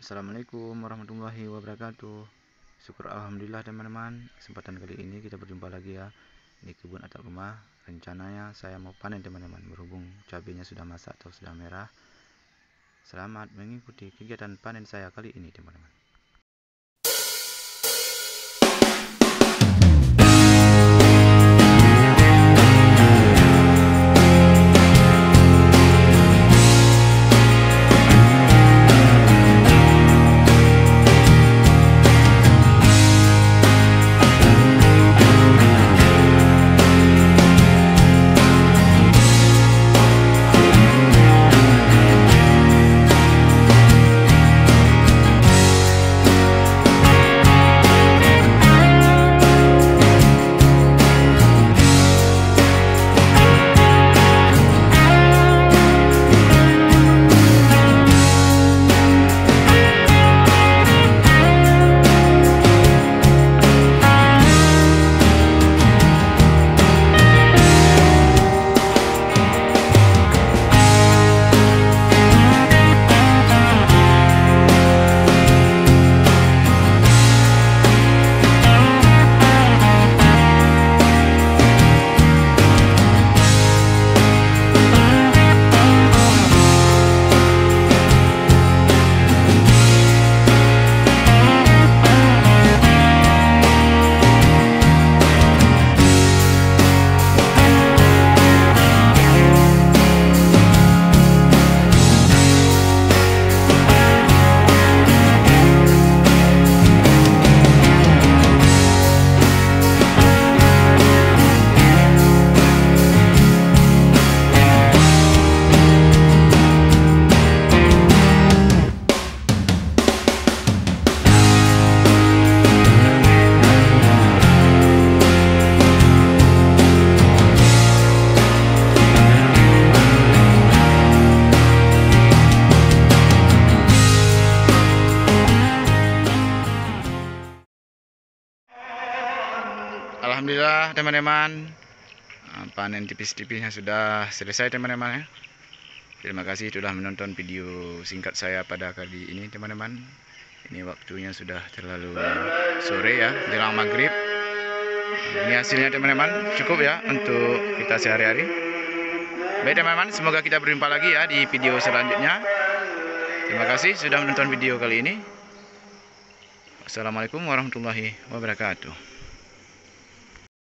Assalamualaikum warahmatullahi wabarakatuh. Syukur Alhamdulillah teman-teman. Kesempatan kali ini kita berjumpa lagi ya Di kebun atap rumah. Rencananya saya mau panen teman-teman Berhubung cabenya sudah masak atau sudah merah. Selamat mengikuti kegiatan panen saya kali ini teman-teman Alhamdulillah teman-teman panen tipis-tipisnya sudah selesai teman-teman ya. Terima kasih sudah menonton video singkat saya pada kali ini teman-teman. Ini waktunya sudah terlalu sore ya, jelang maghrib. Ini hasilnya teman-teman, cukup ya untuk kita sehari-hari. Baik teman-teman, semoga kita berjumpa lagi ya di video selanjutnya. Terima kasih sudah menonton video kali ini. Assalamualaikum warahmatullahi wabarakatuh.